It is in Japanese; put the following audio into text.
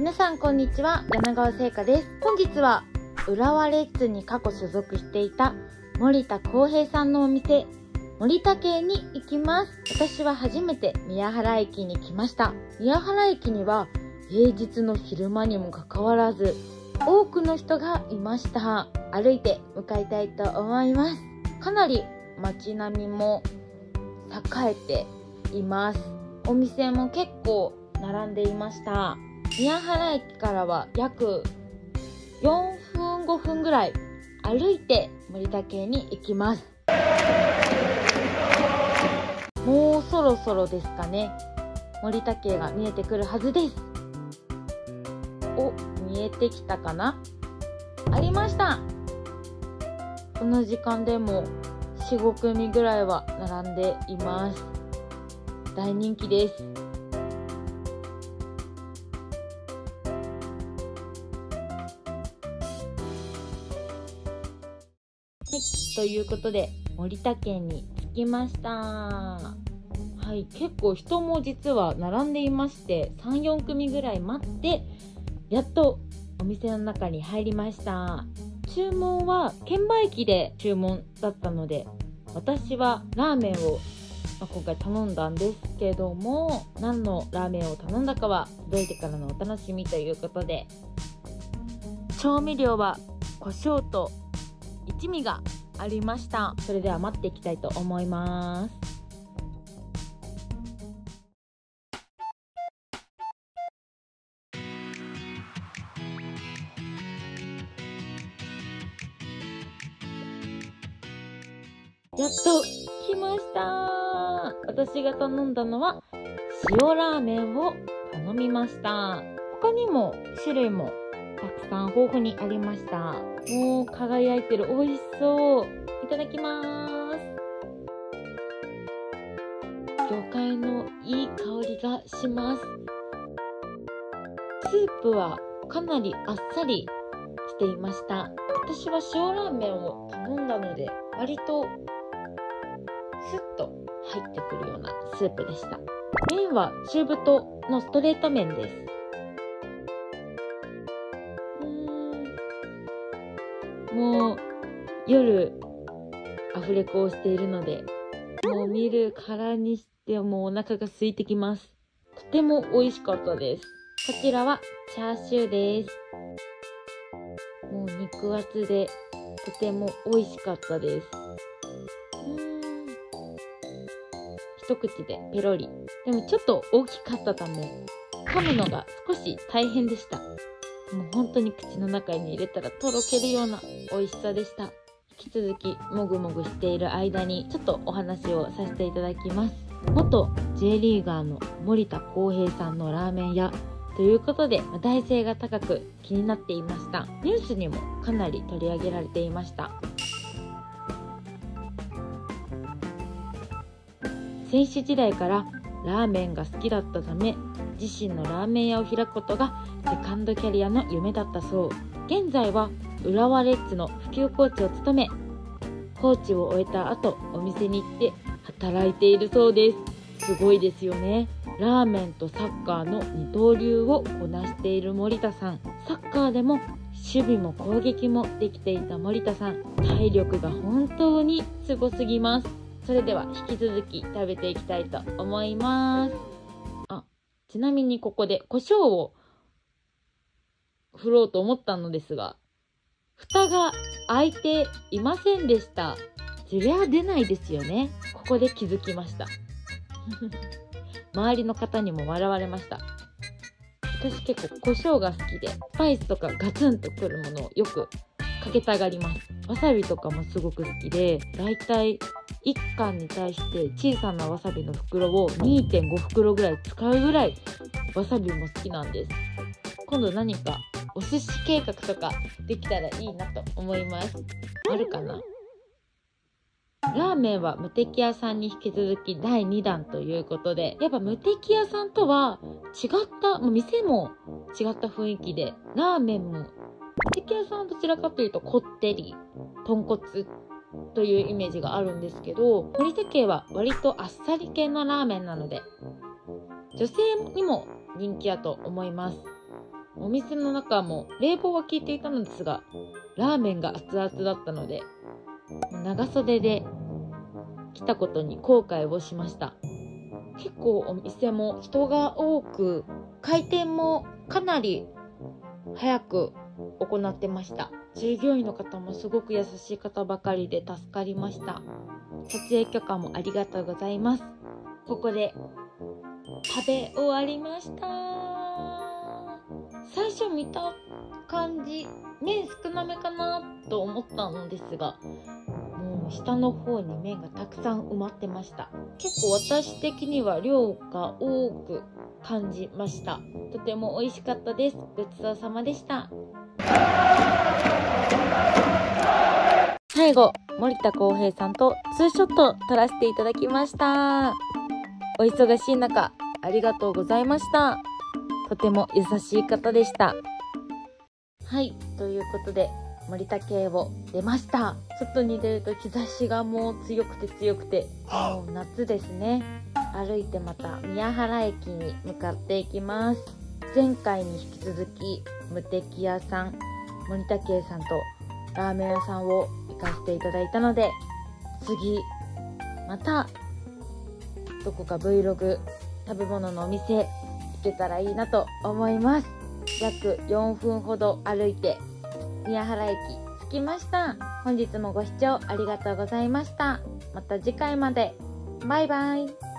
皆さんこんにちは。柳川製菓です。本日は浦和レッズに過去所属していた森田康平さんのお店森田家に行きます。私は初めて宮原駅に来ました。宮原駅には平日の昼間にもかかわらず多くの人がいました。歩いて向かいたいと思います。かなり街並みも栄えています。お店も結構並んでいました。宮原駅からは約4分5分ぐらい歩いて森田家に行きます。もうそろそろですかね。森田家が見えてくるはずです。お見えてきたかな？ありました。この時間でも45組ぐらいは並んでいます。大人気です。ということで森田県に着きました。はい結構人も実は並んでいまして34組ぐらい待ってやっとお店の中に入りました。注文は券売機で注文だったので私はラーメンを、ま、今回頼んだんですけども何のラーメンを頼んだかは届いてからのお楽しみということで。調味料は胡椒と一味がありました。それでは待っていきたいと思います。やっと来ました。私が頼んだのは塩ラーメンを頼みました。他にも種類も豊富にありました。もう輝いてる。美味しそう。いただきます。魚介のいい香りがします。スープはかなりあっさりしていました。私は塩ラーメンを頼んだので割とスッと入ってくるようなスープでした。麺は中太のストレート麺です。夜アフレコをしているのでもう見るからにしてもうお腹が空いてきます。とても美味しかったです。こちらはチャーシューです。もう肉厚でとても美味しかったです。一口でペロリ。でもちょっと大きかったため噛むのが少し大変でした。もう本当に口の中に入れたらとろけるような美味しさでした。引き続きもぐもぐしている間にちょっとお話をさせていただきます。元 J リーガーの森田康平さんのラーメン屋ということで大性が高く気になっていました。ニュースにもかなり取り上げられていました。選手時代からラーメンが好きだったため自身のラーメン屋を開くことがセカンドキャリアの夢だったそう。現在は浦和レッズの普及コーチを務めコーチを終えた後お店に行って働いているそうです。すごいですよね。ラーメンとサッカーの二刀流をこなしている森田さん。サッカーでも守備も攻撃もできていた森田さん。体力が本当にすごすぎます。それでは引き続き食べていきたいと思います。あちなみにここで胡椒を振ろうと思ったのですが蓋が開いていませんでした。そりゃ出ないですよね。ここで気づきました。周りの方にも笑われました。私結構胡椒が好きでスパイスとかガツンとくるものをよくかけたがります。わさびとかもすごく好きでだいたい1貫に対して小さなわさびの袋を2.5袋ぐらい使うぐらいわさびも好きなんです。今度何かお寿司計画とかできたらいいなと思いますあるかな？ラーメンは無敵屋さんに引き続き第2弾ということで、やっぱ無敵屋さんとは違った、もう店も違った雰囲気で、ラーメンも、無敵屋さんはどちらかというとこってり、豚骨というイメージがあるんですけど、森手家は割とあっさり系のラーメンなので、女性にも人気やと思います。お店の中も冷房は効いていたのですがラーメンが熱々だったので長袖で来たことに後悔をしました。結構お店も人が多く開店もかなり早く行ってました。従業員の方もすごく優しい方ばかりで助かりました。撮影許可もありがとうございます。ここで食べ終わりました。最初見た感じ麺少なめかなと思ったのですがもう下の方に麺がたくさん埋まってました。結構私的には量が多く感じました。とても美味しかったです。ごちそうさまでした。最後森田浩平さんとツーショット撮らせていただきました。お忙しい中ありがとうございました。とても優しい方でした。はいということで森田系を出ました。外に出ると日差しがもう強くて強くてもう夏ですね。歩いてまた宮原駅に向かっていきます。前回に引き続き無敵屋さん森田圭さんとラーメン屋さんを行かせていただいたので次またどこか Vlog 食べ物のお店けたらいいなと思います。約4分ほど歩いて宮原駅着きました。本日もご視聴ありがとうございました。また次回まで。バイバイ。